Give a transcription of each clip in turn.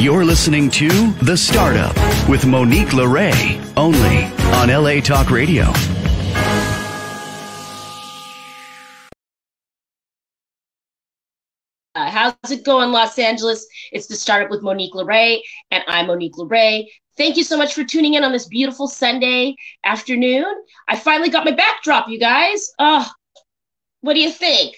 You're listening to The Startup with Monique LeRae, only on LA Talk Radio. Uh, how's it going, Los Angeles? It's The Startup with Monique LeRae, and I'm Monique LeRae. Thank you so much for tuning in on this beautiful Sunday afternoon. I finally got my backdrop, you guys. Oh, what do you think?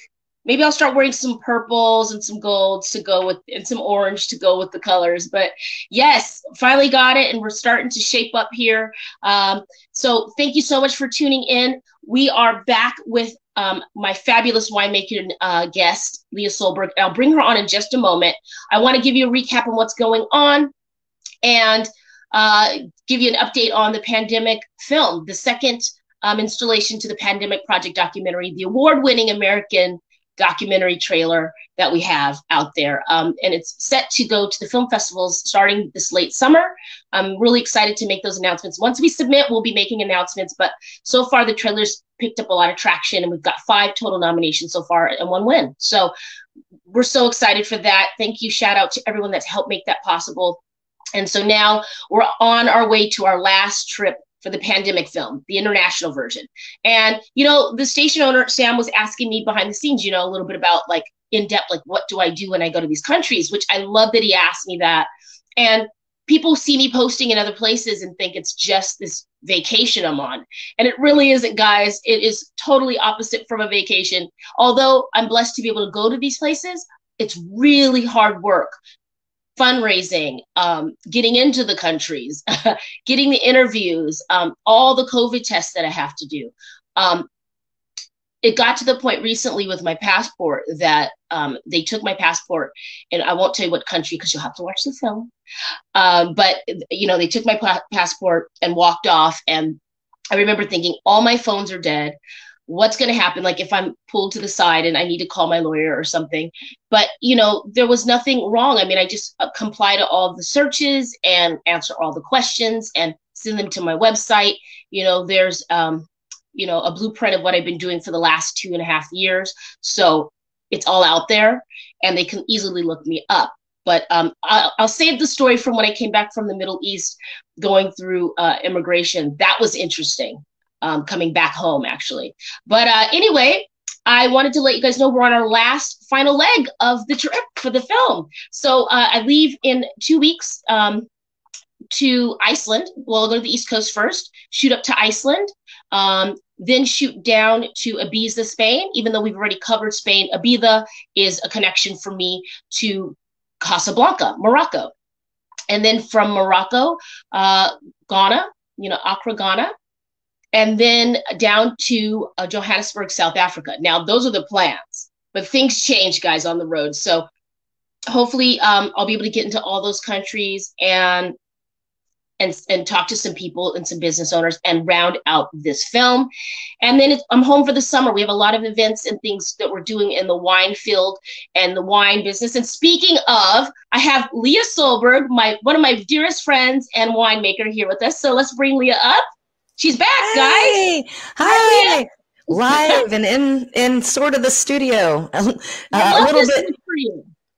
Maybe I'll start wearing some purples and some golds to go with and some orange to go with the colors. But yes, finally got it, and we're starting to shape up here. Um, so thank you so much for tuning in. We are back with um, my fabulous winemaker uh, guest, Leah Sullberg. I'll bring her on in just a moment. I want to give you a recap on what's going on and uh, give you an update on the pandemic film, the second um, installation to the Pandemic Project documentary, the award winning American documentary trailer that we have out there. Um, and it's set to go to the film festivals starting this late summer. I'm really excited to make those announcements. Once we submit, we'll be making announcements. But so far, the trailer's picked up a lot of traction, and we've got five total nominations so far and one win. So we're so excited for that. Thank you. Shout out to everyone that's helped make that possible. And so now we're on our way to our last trip for the pandemic film, the international version. And, you know, the station owner, Sam, was asking me behind the scenes, you know, a little bit about like in depth, like, what do I do when I go to these countries? Which I love that he asked me that. And people see me posting in other places and think it's just this vacation I'm on. And it really isn't, guys. It is totally opposite from a vacation. Although I'm blessed to be able to go to these places, it's really hard work fundraising, um, getting into the countries, getting the interviews, um, all the COVID tests that I have to do. Um, it got to the point recently with my passport that um, they took my passport, and I won't tell you what country because you'll have to watch the film. Um, but you know, they took my pa- passport and walked off, and I remember thinking, all my phones are dead what's going to happen? Like if i'm pulled to the side and i need to call my lawyer or something. But you know there was nothing wrong. I mean i just uh, comply to all the searches and answer all the questions and send them to my website. You know there's um you know a blueprint of what i've been doing for the last two and a half years. So it's all out there and they can easily look me up. But um, I'll, I'll, save the story from when I came back from the Middle East, going through uh, immigration. That was interesting um, coming back home, actually. But uh, anyway, I wanted to let you guys know we're on our last final leg of the trip for the film. So uh, I leave in two weeks um, to Iceland. Well, I'll go to the East Coast first, shoot up to Iceland, um, then shoot down to Ibiza, Spain. Even though we've already covered Spain, Ibiza is a connection for me to Casablanca, Morocco. And then from Morocco, uh, Ghana, you know, Accra, Ghana, and then down to uh, Johannesburg, South Africa. Now, those are the plans, but things change, guys, on the road. So hopefully, um, I'll be able to get into all those countries and and and talk to some people and some business owners and round out this film. And then I'm home for the summer. We have a lot of events and things that we're doing in the wine field and the wine business. And speaking of, I have Leah Sullberg, my one of my dearest friends and winemaker, here with us. So let's bring Leah up. She's back, hey. guys. Hi. Live and in in sort of the studio. Uh, a little bit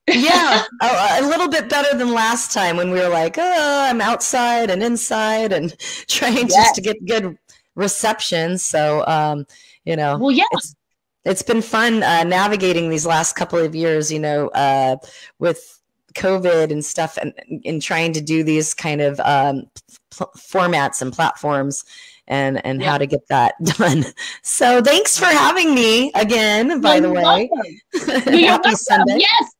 yeah, a, a, little bit better than last time when we were like, oh, I'm outside and inside and trying yes. just to get good reception. So, um, you know, well, yeah. It's, it's been fun uh, navigating these last couple of years, you know, uh, with COVID and stuff and, and trying to do these kind of um, formats and platforms and and yeah. how to get that done. So thanks for having me again. By You're the way, happy Sunday. Yes.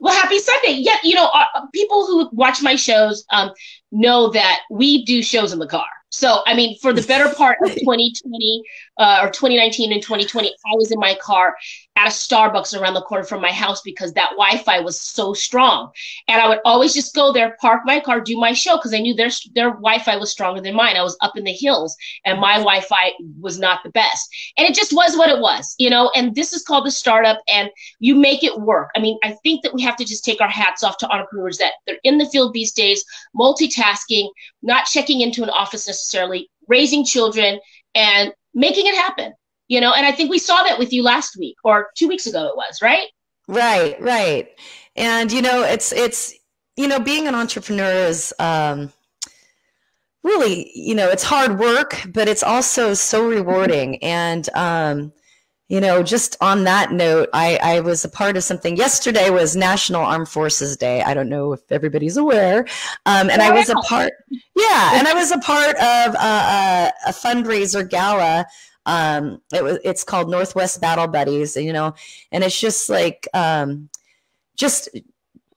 Well, happy Sunday. Yeah, you know, uh, people who watch my shows um, know that we do shows in the car. So, I mean, for the better part of 2020 uh, or 2019 and 2020, I was in my car at a Starbucks around the corner from my house because that Wi-Fi was so strong, and I would always just go there, park my car, do my show because I knew their their Wi-Fi was stronger than mine. I was up in the hills, and my Wi-Fi was not the best, and it just was what it was, you know. And this is called the startup, and you make it work. I mean, I think that we have to just take our hats off to entrepreneurs that they're in the field these days, multitasking, not checking into an office necessarily, raising children, and making it happen you know? And i think we saw that with you last week or two weeks ago it was right? Right right. And you know it's it's you know, being an entrepreneur is um, really, you know, it's hard work, but it's also so rewarding. And, um, you know, just on that note, I, I was a part of something. Yesterday was National Armed Forces Day. I don't know if everybody's aware. Um, and I was a part, yeah, and I was a part of a, a, a fundraiser gala. Um, it was, it's called Northwest Battle Buddies, you know, and it's just like, um, just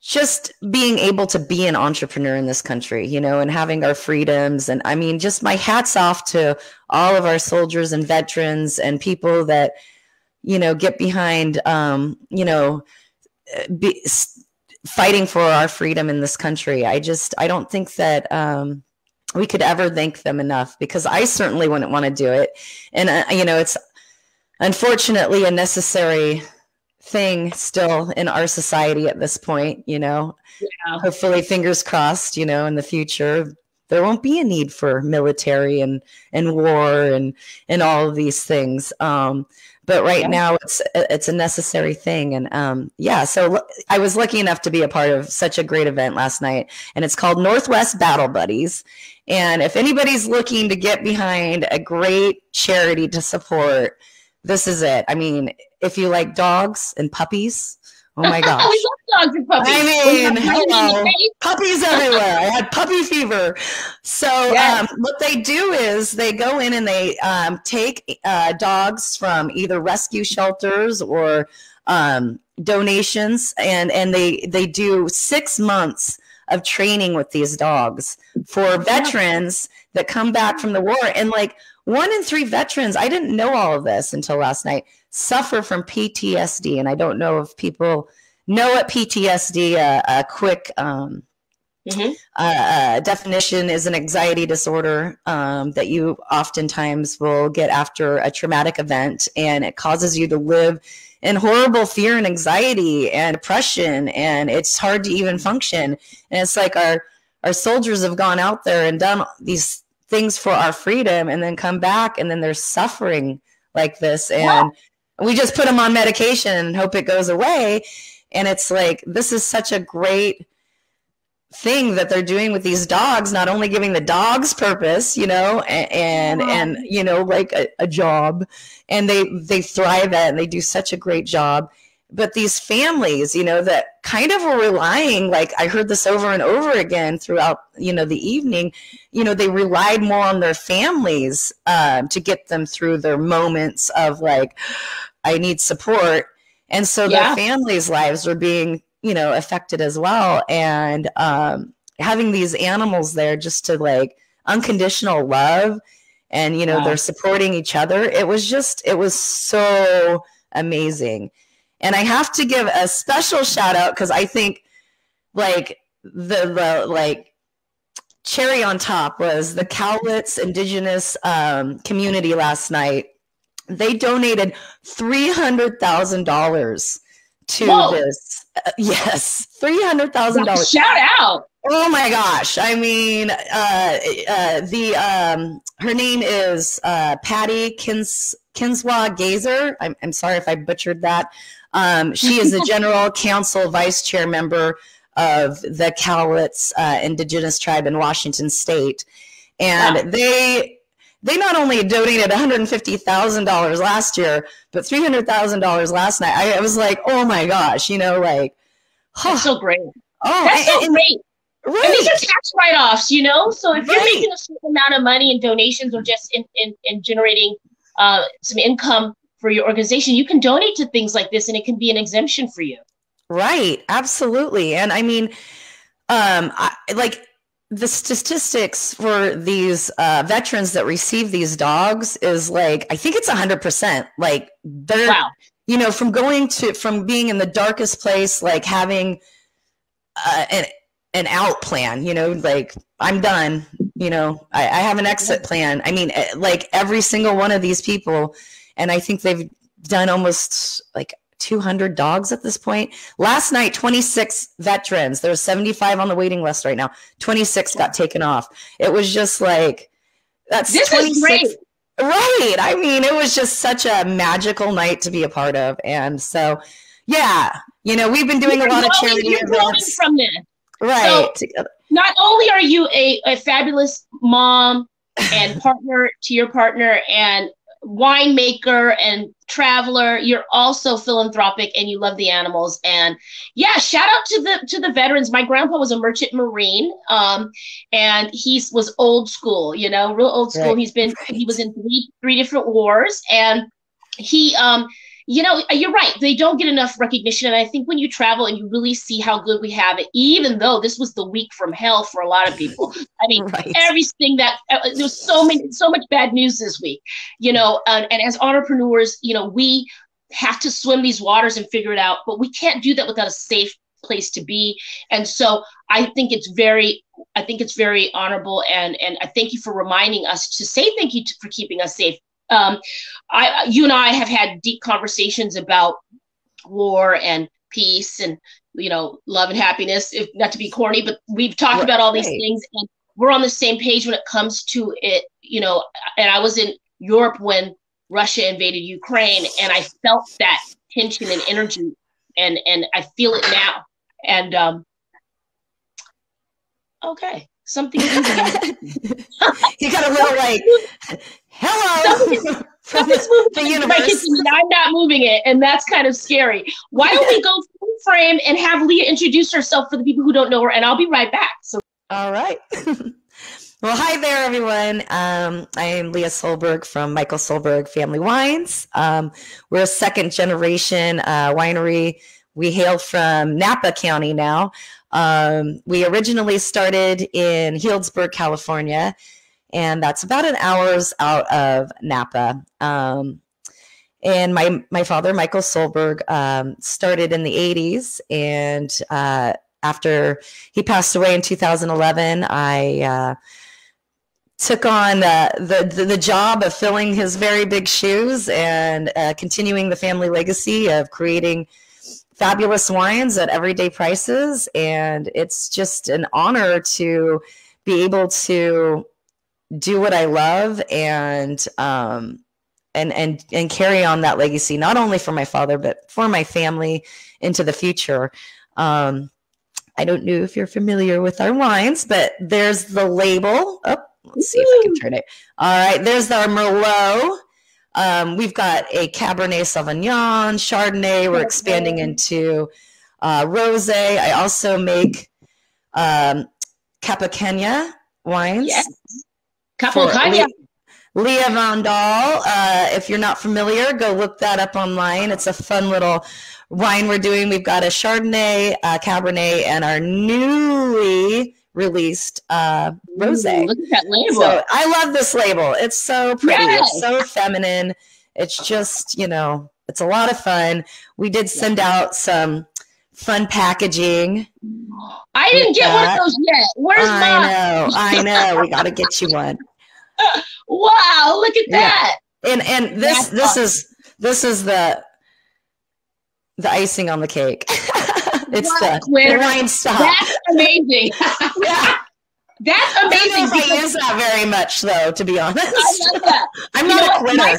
just being able to be an entrepreneur in this country, you know, and having our freedoms. And I mean, just my hats off to all of our soldiers and veterans and people that, you know, get behind, um, you know, be, fighting for our freedom in this country. I just, I don't think that, um, we could ever thank them enough because I certainly wouldn't want to do it. And, uh, you know, it's unfortunately a necessary thing still in our society at this point, you know. Yeah. Hopefully, fingers crossed, you know, in the future there won't be a need for military and and war and and all of these things. Um, but right yeah. now it's it's a necessary thing and um, yeah so i was lucky enough to be a part of such a great event last night and it's called northwest battle buddies and if anybody's looking to get behind a great charity to support this is it i mean if you like dogs and puppies. Oh my gosh. we love dogs and puppies. I mean, hello. puppies everywhere. I had puppy fever. So yes. um, what they do is they go in and they um, take uh, dogs from either rescue shelters or um, donations, and and they they do six months of training with these dogs for veterans that come back from the war. And like one in three veterans, I didn't know all of this until last night suffer from PTSD. And I don't know if people know what PTSD, uh, a quick um, mm-hmm. uh, uh, definition is an anxiety disorder um, that you oftentimes will get after a traumatic event, and it causes you to live in horrible fear and anxiety and depression, and it's hard to even function. And it's like our our soldiers have gone out there and done these things for our freedom, and then come back, and then they're suffering like this, and yeah. we just put them on medication and hope it goes away. And it's like this is such a great thing that they're doing with these dogs not only giving the dogs purpose you know and and, and you know like a, a, job. And they they thrive at and they do such a great job but these families you know that kind of were relying like i heard this over and over again throughout you know the evening you know they relied more on their families um, to get them through their moments of like I need support. And so yeah. their families' lives were being, you know, affected as well. And um, having these animals there just to like unconditional love and, you know, wow. they're supporting each other. It was just, it was so amazing. And I have to give a special shout out because I think like the, the, like, cherry on top was the Cowlitz Indigenous um, community last night they donated $300,000 to Whoa. this. Uh, yes, $300,000. Shout out. Oh my gosh. I mean, uh, uh, the, um, her name is, uh, Patty Kins, Kinswa Gazer. I'm, I'm sorry if I butchered that. Um, she is the general council vice chair member of the Cowlitz, uh, indigenous tribe in Washington state. And wow. they, they not only donated $150,000 last year, but $300,000 last night. I, I, was like, oh my gosh, you know, like, that's so great. Oh, that's so and, great. Right. And these are tax write-offs, you know. So if right. you're making a certain amount of money in donations or just in in, in generating uh, some income for your organization, you can donate to things like this, and it can be an exemption for you. Right. Absolutely. And I mean, um, I, like the statistics for these uh, veterans that receive these dogs is like I think it's hundred percent. Like they're wow. you know from going to from being in the darkest place, like having uh, an an out plan. You know, like I'm done. You know, I, I have an exit plan. I mean, eh, like every single one of these people, and I think they've done almost like 200 dogs at this point. Last night, 26 veterans. There's 75 on the waiting list right now. 26 got taken off. It was just like that's this 26. is great. Right. I mean, it was just such a magical night to be a part of. And so, yeah, you know, we've been doing you're a lot of charity events. from this. Right. So uh, not only are you a, a fabulous mom and partner to your partner and winemaker and traveler. You're also philanthropic and you love the animals. And yeah shout out to the to the veterans. My grandpa was a merchant marine um and he was old school you know real old school. Right. he's been he was in three three different wars and he um you know, you're right. They don't get enough recognition. And I think when you travel and you really see how good we have it, even though this was the week from hell for a lot of people. I mean, right. everything that uh, there was so many, so much bad news this week, you know, and, and as entrepreneurs, you know, we have to swim these waters and figure it out, but we can't do that without a safe place to be. And so I think it's very, I think it's very honorable. And, and I thank you for reminding us to say thank you to, for keeping us safe um, I, you and I have had deep conversations about war and peace and you know love and happiness. If not to be corny, but we've talked right. about all these things and we're on the same page when it comes to it. You know, and I was in Europe when Russia invaded Ukraine, and I felt that tension and energy, and and I feel it now. And um, okay, something. you got a little like hello from the, the universe. I'm not moving it, and that's kind of scary. Why don't we go full frame and have Leah introduce herself for the people who don't know her, and I'll be right back. So, all right. Well, hi there, everyone. Um, I am Leah Sullberg from Michael Sullberg Family Wines. Um, we're a second generation uh, winery. We hail from Napa County now. Um, we originally started in Healdsburg, California, and that's about an hour's out of Napa. Um, and my my father, Michael Sullberg, um, started in the '80s, and uh, after he passed away in 2011, I uh, took on uh, the, the, the job of filling his very big shoes and uh, continuing the family legacy of creating fabulous wines at everyday prices. And it's just an honor to be able to do what I love and um, and and and carry on that legacy not only for my father but for my family into the future. Um, I don't know if you're familiar with our wines, but there's the label. Oh, let's see if I can turn it. All right, there's our Merlot. Um, we've got a Cabernet Sauvignon, Chardonnay. We're expanding into uh, rosé. I also make um, Capicania wines. Yes. Capocania. Leah Van Dahl. Uh, if you're not familiar, go look that up online. It's a fun little wine we're doing. We've got a Chardonnay, uh, Cabernet, and our newly released uh, rosé. Look at that label. So I love this label. It's so pretty. It's so feminine. It's just you know, it's a lot of fun. We did send out some fun packaging. I didn't get that. one of those yet. Where's I mine? I know. I know. We got to get you one. wow, look at that. Yeah. And and this That's this awesome. is this is the the icing on the cake. it's what? the, the wine stop. That's amazing. yeah. That's amazing. I don't use that very much, though, to be honest. I love that. I'm you not a quitter. My,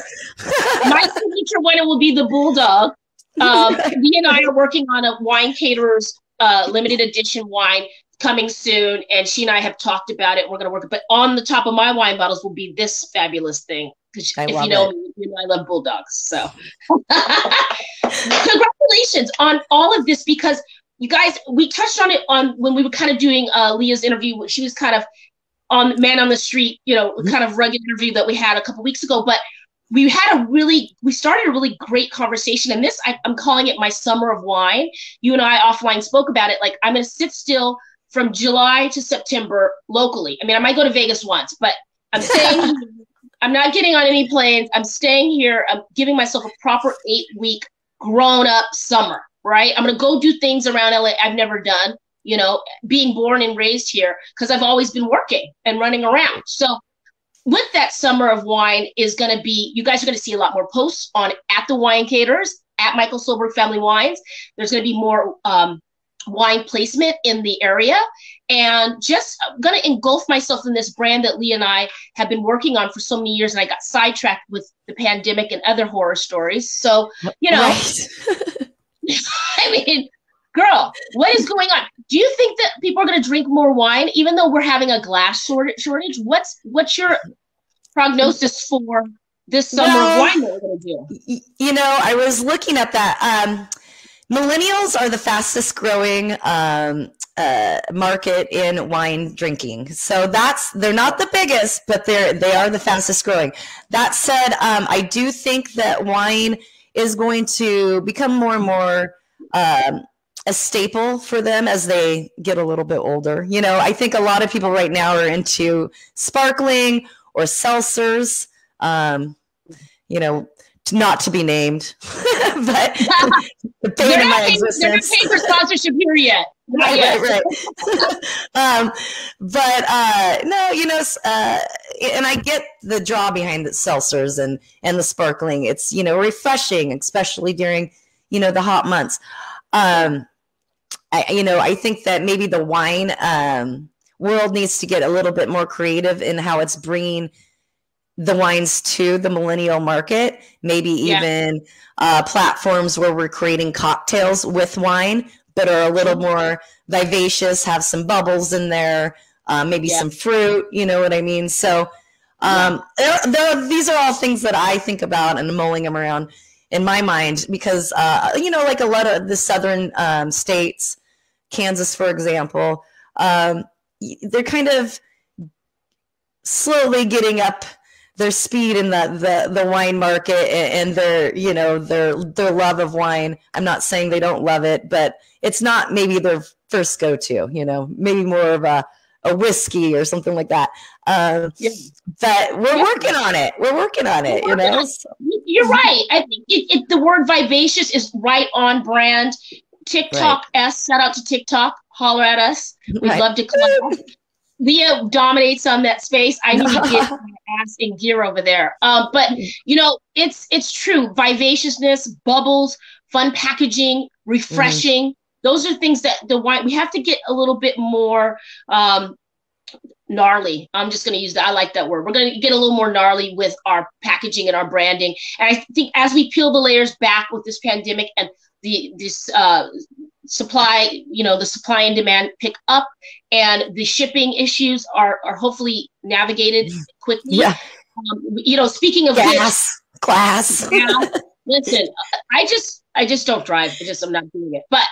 my signature winner will be the bulldog. Um, Lee and I are working on a wine caterers uh, limited edition wine coming soon, and she and I have talked about it. We're going to work, but on the top of my wine bottles will be this fabulous thing. Because if you know me, you know I love bulldogs. So, congratulations on all of this because you guys, we touched on it on when we were kind of doing uh, Leah's interview. She was kind of on Man on the Street, you know, mm-hmm. kind of rugged interview that we had a couple weeks ago. But we had a really we started a really great conversation and this I, am calling it my summer of wine you and i offline spoke about it like i'm going to sit still from july to september locally. I mean i might go to vegas once but i'm staying i'm not getting on any planes. I'm staying here. I'm giving myself a proper eight week grown up summer right? I'm going to go do things around la i've never done you know being born and raised here because i've always been working and running around. So with that summer of wine is going to be you guys are going to see a lot more posts on at the wine caterers at michael sullberg family wines. There's going to be more um, wine placement in the area and just going to engulf myself in this brand that lee and i have been working on for so many years and i got sidetracked with the pandemic and other horror stories so you know right. i mean girl what is going on do you think that people are going to drink more wine, even though we're having a glass shortage? What's what's your prognosis for this summer well, wine that we're going to do? You know, I was looking at that. Um, millennials are the fastest growing um, uh, market in wine drinking. So that's they're not the biggest, but they're they are the fastest growing. That said, um, I do think that wine is going to become more and more um, a staple for them as they get a little bit older. You know, I think a lot of people right now are into sparkling or seltzers. Um, you know, not to be named, but the pain of my existence. They're not paying for sponsorship here yet. Right, right, right. um, but uh, no, you know, uh, and I get the draw behind the seltzers and and the sparkling. It's you know refreshing, especially during you know the hot months. Um, I, you know, I think that maybe the wine um, world needs to get a little bit more creative in how it's bringing the wines to the millennial market, maybe yeah. even uh, platforms where we're creating cocktails with wine, but are a little mm-hmm. more vivacious, have some bubbles in there, uh, maybe yeah. some fruit, you know what I mean? So, um, yeah. there, there, these are all things that I think about and mulling them around in my mind because, uh, you know, like a lot of the southern um, states, Kansas, for example, um, they're kind of slowly getting up their speed in the, the the wine market and their you know their their love of wine. I'm not saying they don't love it, but it's not maybe their first go to. You know, maybe more of a a whiskey or something like that. Um, yeah. But we're yeah. working on it. We're working on it. You know, you're right. I think it, it, the word vivacious is right on brand. TikTok right. S, shout out to TikTok. Holler at us. We'd right. love to collab. Leah dominates on that space. I need to get my ass in gear over there. Um, but you know, it's it's true. Vivaciousness, bubbles, fun packaging, refreshing. Mm-hmm. Those are things that the wine we have to get a little bit more um, gnarly. I'm just going to use that. I like that word. We're going to get a little more gnarly with our packaging and our branding. And I think as we peel the layers back with this pandemic and the this uh, supply, you know, the supply and demand pick up and the shipping issues are, are hopefully navigated quickly. Yeah. Um, you know, speaking of gas, class. Now, listen, I just, I just don't drive. I just, I'm not doing it. But,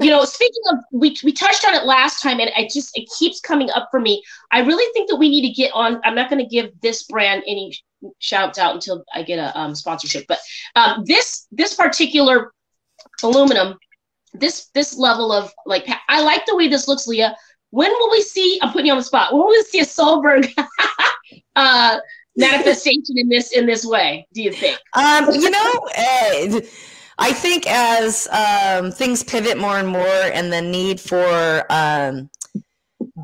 you know, speaking of, we, we touched on it last time and I just, it keeps coming up for me. I really think that we need to get on, I'm not going to give this brand any shouts out until I get a um, sponsorship, but um, this, this particular aluminum this this level of like I like the way this looks, Leah. When will we see? I'm putting you on the spot. When will we see a Sullberg uh, manifestation in this in this way? Do you think? Um, you know, uh, I think as um, things pivot more and more, and the need for um,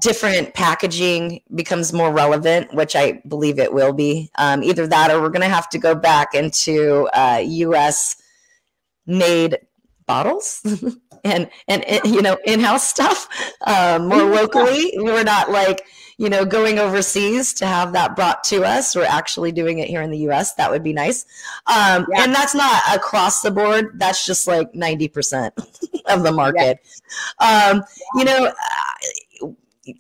different packaging becomes more relevant, which I believe it will be. Um, either that, or we're going to have to go back into uh, U.S. made bottles and, and, you know in-house stuff um, more locally. We're not like you know going overseas to have that brought to us. We're actually doing it here in the us that would be nice. Um, yeah. and that's not across the board. That's just like 90% of the market. Yeah. um, you know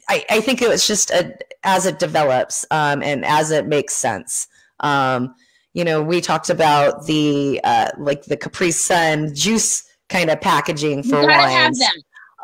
I, I think it was just a, as it develops um, and as it makes sense um, you know, we talked about the uh, like the Capri Sun juice kind of packaging for you gotta wines. Have.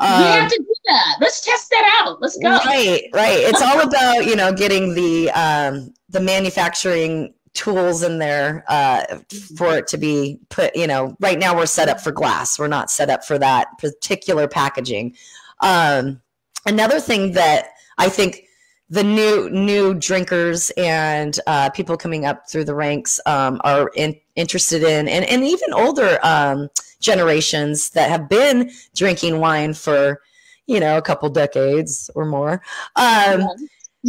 Um, we have to do that. Let's test that out. Let's go. Right, right. It's all about you know getting the um, the manufacturing tools in there uh, for it to be put. You know, right now we're set up for glass. We're not set up for that particular packaging. Um, another thing that I think the new new drinkers and uh, people coming up through the ranks um, are in, interested in, and, and even older um, generations that have been drinking wine for you know a couple decades or more. Um,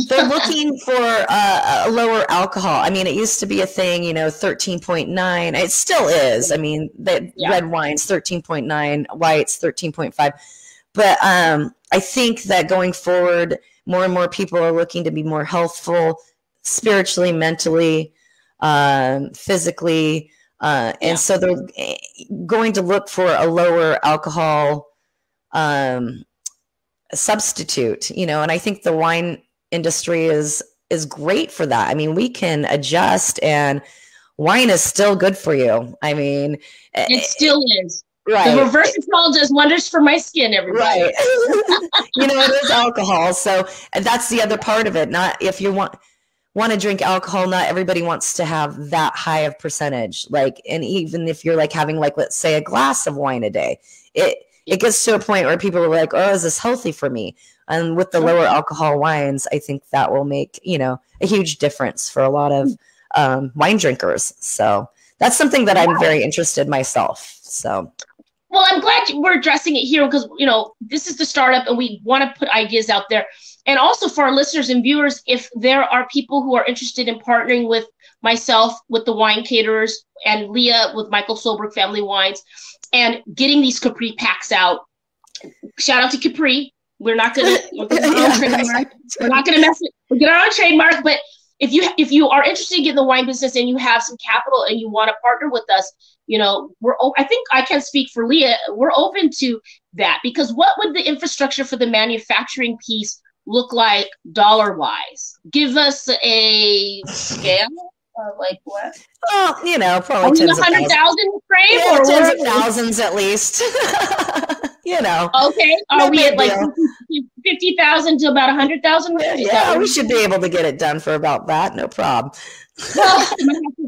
they're looking for uh, a lower alcohol. I mean, it used to be a thing, you know, 13.9. It still is. I mean, the yeah. red wines 13.9, whites 13.5. But um, I think that going forward, more and more people are looking to be more healthful spiritually, mentally, um, physically. Uh, and yeah. so they're going to look for a lower alcohol um, substitute, you know, and I think the wine industry is is great for that. I mean, we can adjust and wine is still good for you. I mean, it still is. Right. The resveratrol does wonders for my skin, everybody. Right. you know, it is alcohol. So that's the other part of it. Not if you want want to drink alcohol, not everybody wants to have that high of percentage. Like, and even if you're like having like let's say a glass of wine a day, it it gets to a point where people are like, oh, is this healthy for me? And with the lower alcohol wines, I think that will make, you know, a huge difference for a lot of um, wine drinkers. So that's something that I'm very interested myself. So well, I'm glad we're addressing it here because you know this is the startup, and we want to put ideas out there. And also for our listeners and viewers, if there are people who are interested in partnering with myself with the wine caterers and Leah with Michael Sullberg Family Wines, and getting these Capri packs out. Shout out to Capri. We're not gonna we're, gonna we're not gonna mess it. We get our own trademark, but if you if you are interested in getting the wine business and you have some capital and you want to partner with us, you know, we're I think I can speak for Leah. We're open to that because what would the infrastructure for the manufacturing piece look like dollar wise? Give us a scale. Like what? Well, you know, probably tens of hundred thousand frame yeah, or tens of thousands at least. you know. Okay. Are no we at like fifty thousand to about a hundred thousand? Yeah, yeah we should be able to get it done for about that. No problem. well,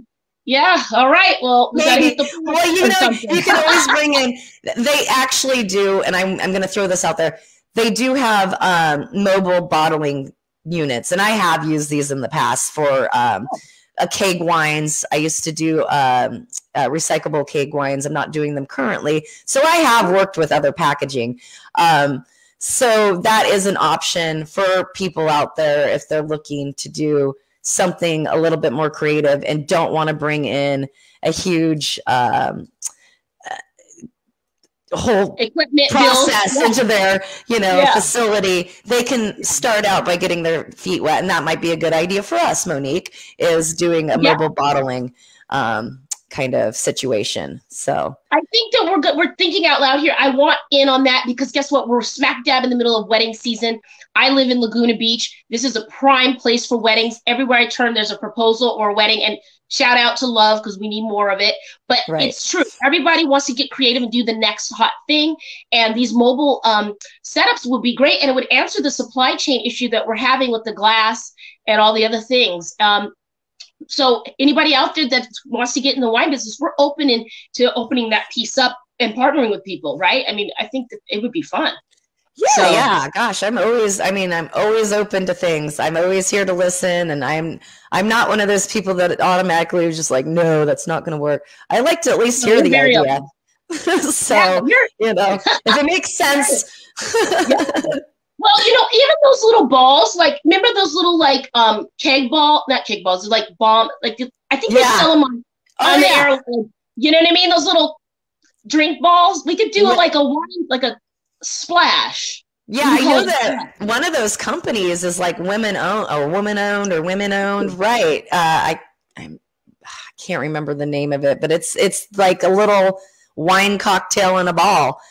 yeah. All right. Well, we maybe. well, you know, you can always bring in. They actually do, and I'm I'm going to throw this out there. They do have um, mobile bottling units, and I have used these in the past for. Um, a keg wines. I used to do um, uh, recyclable keg wines. I'm not doing them currently. So I have worked with other packaging. Um, so that is an option for people out there if they're looking to do something a little bit more creative and don't want to bring in a huge um, whole equipment process into their you know yeah. facility they can start out by getting their feet wet and that might be a good idea for us monique is doing a yeah. mobile bottling um, kind of situation so i think that we're good we're thinking out loud here i want in on that because guess what we're smack dab in the middle of wedding season i live in laguna beach this is a prime place for weddings everywhere i turn there's a proposal or a wedding and Shout out to love because we need more of it. But right. it's true. Everybody wants to get creative and do the next hot thing. And these mobile um, setups would be great. And it would answer the supply chain issue that we're having with the glass and all the other things. Um, so anybody out there that wants to get in the wine business, we're open in, to opening that piece up and partnering with people, right? I mean, I think that it would be fun. Yeah, so, yeah. Gosh, I'm always. I mean, I'm always open to things. I'm always here to listen, and I'm. I'm not one of those people that automatically is just like, no, that's not going to work. I like to at least hear the idea. so yeah, you know, if it makes sense. Well, you know, even those little balls, like remember those little like um keg ball, not keg balls, like bomb, like I think yeah. they sell them on, oh, on yeah. the air. You know what I mean? Those little drink balls. We could do yeah. like a wine, like a splash. Yeah, I know that one of those companies is like women owned or woman owned or women owned, right? Uh, I I'm, I can't remember the name of it, but it's it's like a little wine cocktail in a ball,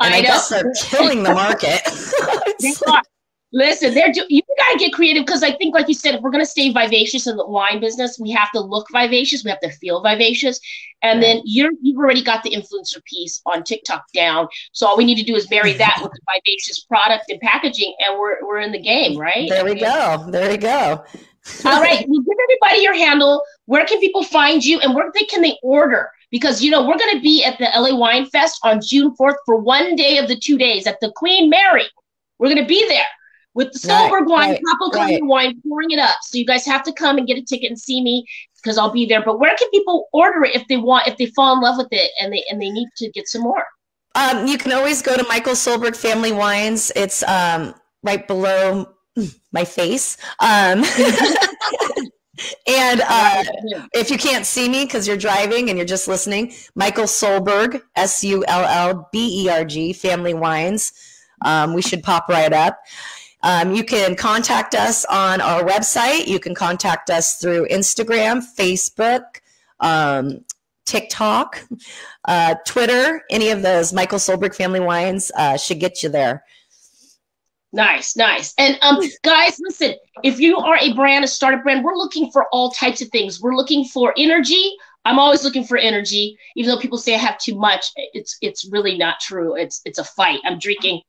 and I, I guess they're killing the market. Listen, they're do- you got to get creative because I think, like you said, if we're going to stay vivacious in the wine business, we have to look vivacious, we have to feel vivacious, and then you're you've already got the influencer piece on TikTok down. So all we need to do is marry that with the vivacious product and packaging, and we're we're in the game, right? There we go. There we go. all right, you give everybody your handle. Where can people find you, and where they can they order? Because you know we're going to be at the LA Wine Fest on June fourth for one day of the two days at the Queen Mary. We're going to be there with the Sullberg right, wine, right, Capo right. wine, pouring it up. So you guys have to come and get a ticket and see me because I'll be there. But where can people order it if they want, if they fall in love with it and they and they need to get some more? Um, you can always go to Michael Sullberg Family Wines. It's um, right below my face. Um, and uh, if you can't see me because you're driving and you're just listening, Michael Sullberg, S U L L B E R G, Family Wines. Um, we should pop right up. Um, you can contact us on our website. You can contact us through Instagram, Facebook, um, TikTok, uh, Twitter, any of those. Michael Sullberg Family Wines uh, should get you there. Nice, nice. And um, guys, listen, if you are a brand, a startup brand, we're looking for all types of things. We're looking for energy. I'm always looking for energy, even though people say I have too much. It's it's really not true. It's it's a fight. I'm drinking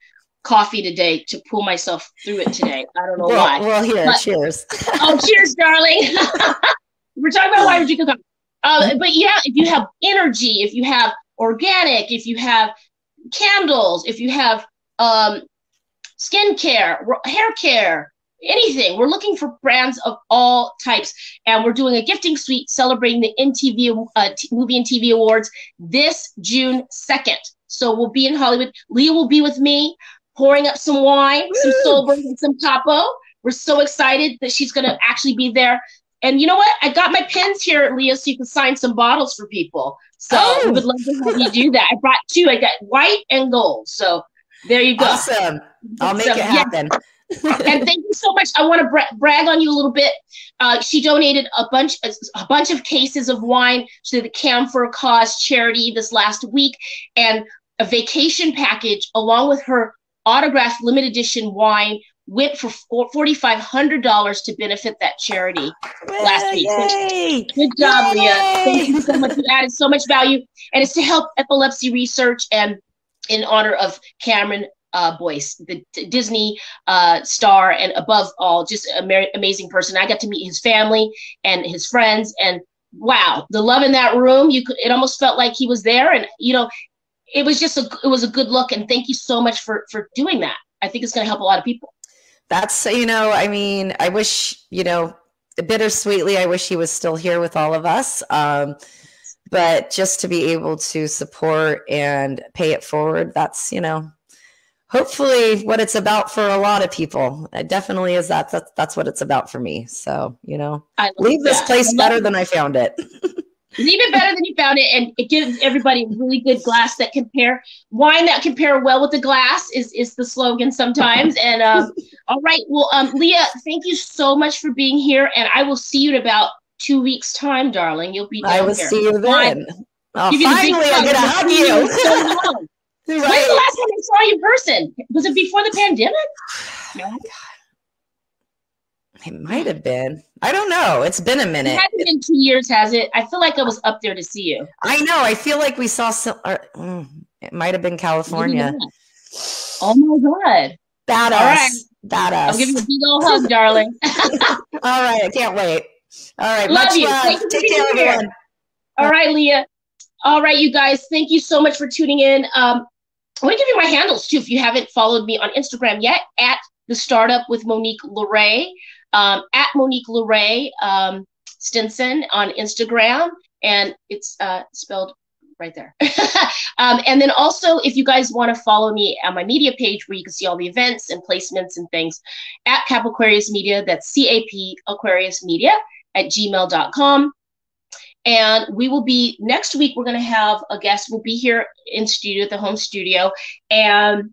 coffee today to pull myself through it today. I don't know well, why. Well, here, but, cheers. oh, cheers, darling. We're talking about why we're drinking coffee. Uh, but yeah, if you have energy, if you have organic, if you have candles, if you have um, skincare, hair care, anything. We're looking for brands of all types, and we're doing a gifting suite celebrating the MTV uh, t- Movie and TV Awards this June second. So we'll be in Hollywood. Leah will be with me, pouring up some wine, Woo! some Sullberg, and some Capo. We're so excited that she's going to actually be there. And you know what? I got my pens here, Leah, so you can sign some bottles for people. So oh. we would love to have you do that. I brought two. I got white and gold. So there you go. Awesome. I'll make so, it happen. Yeah. and thank you so much. I want to bra- brag on you a little bit. Uh, she donated a bunch, a, a, bunch of cases of wine to the Cam for a Cause charity this last week, and a vacation package along with her autographed limited edition wine went for forty five hundred dollars to benefit that charity last week. Yay. Good job, Yay. Leah. Thank you so much. You added so much value, and it's to help epilepsy research and in honor of Cameron uh, Boyce, the D- Disney uh, star, and above all, just an amazing person. I got to meet his family and his friends, and wow, the love in that room. You could, it almost felt like he was there, and you know, it was just a, it was a good look. And thank you so much for for doing that. I think it's going to help a lot of people. That's you know, I mean, I wish you know, bittersweetly, I wish he was still here with all of us. Um, but just to be able to support and pay it forward, that's you know hopefully what it's about for a lot of people. It definitely is that. That's, that's what it's about for me. So, you know, leave this place better than I found it. leave it better than you found it. And it gives everybody a really good glass that compare wine that compare well with the glass is, is the slogan sometimes. And, um, all right. Well, um, Leah, thank you so much for being here. And I will see you in about two weeks time, darling. You'll be I will see you then. Oh, finally, I'm to hug you. Right. When's the last time I saw you in person? Was it before the pandemic? No. It might have been. I don't know. It's been a minute. It hasn't been two years, has it? I feel like I was up there to see you. I know. I feel like we saw some. Or, mm, it might have been California. Oh my god! Badass. All right. Badass. I'll give you a big old hug, darling. All right. I can't wait. All right. Love much you. love. Take care, everyone. All right, Leah. All right, you guys. Thank you so much for tuning in. Um, I want to give you my handles too if you haven't followed me on Instagram yet at the startup with Monique Leray, um, at Monique Leray um, Stinson on Instagram, and it's uh, spelled right there. um, and then also, if you guys want to follow me on my media page where you can see all the events and placements and things at Cap Aquarius Media, that's C A P Aquarius Media at gmail.com. And we will be next week. We're going to have a guest. We'll be here in studio at the home studio, and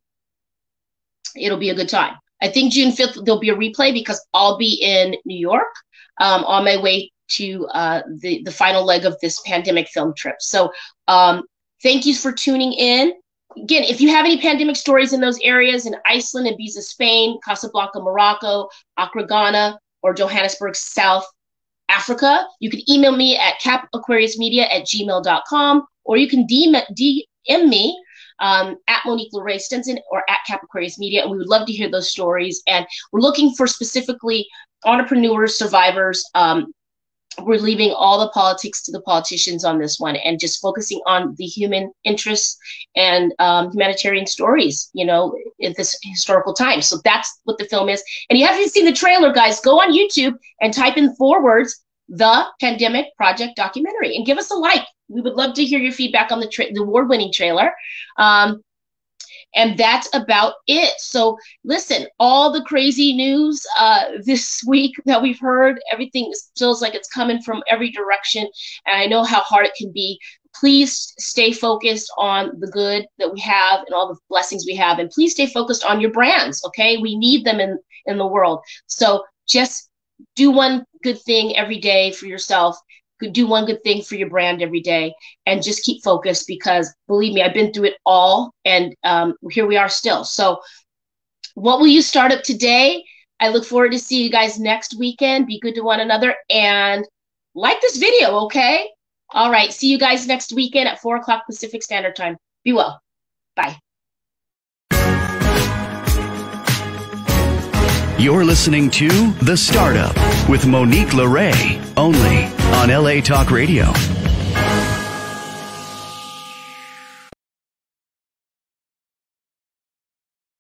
it'll be a good time. I think June 5th, there'll be a replay because I'll be in New York um, on my way to uh, the, the final leg of this pandemic film trip. So um, thank you for tuning in. Again, if you have any pandemic stories in those areas in Iceland, Ibiza, Spain, Casablanca, Morocco, Accra, Ghana, or Johannesburg, South Africa, you can email me at capaquariusmedia at gmail.com, or you can DM, DM me um, at Monique Leray Stinson or at Cap Aquarius Media. And we would love to hear those stories. And we're looking for specifically entrepreneurs, survivors. Um, we're leaving all the politics to the politicians on this one and just focusing on the human interests and um, humanitarian stories, you know, in this historical time. So that's what the film is. And you haven't seen the trailer, guys, go on YouTube and type in four words the pandemic project documentary and give us a like we would love to hear your feedback on the, tra- the award-winning trailer. Um, and that's about it. So listen, all the crazy news uh, this week that we've heard, everything feels like it's coming from every direction, and I know how hard it can be. Please stay focused on the good that we have and all the blessings we have, and please stay focused on your brands. Okay, we need them in in the world. So just do one good thing every day for yourself do one good thing for your brand every day and just keep focused because believe me i've been through it all and um, here we are still so What will you start up today? I look forward to see you guys next weekend. Be good to one another and like this video, okay? All right. See you guys next weekend at 4 o'clock Pacific Standard Time. Be well. Bye. You're listening to The Startup with Monique LeRae, only on LA Talk Radio.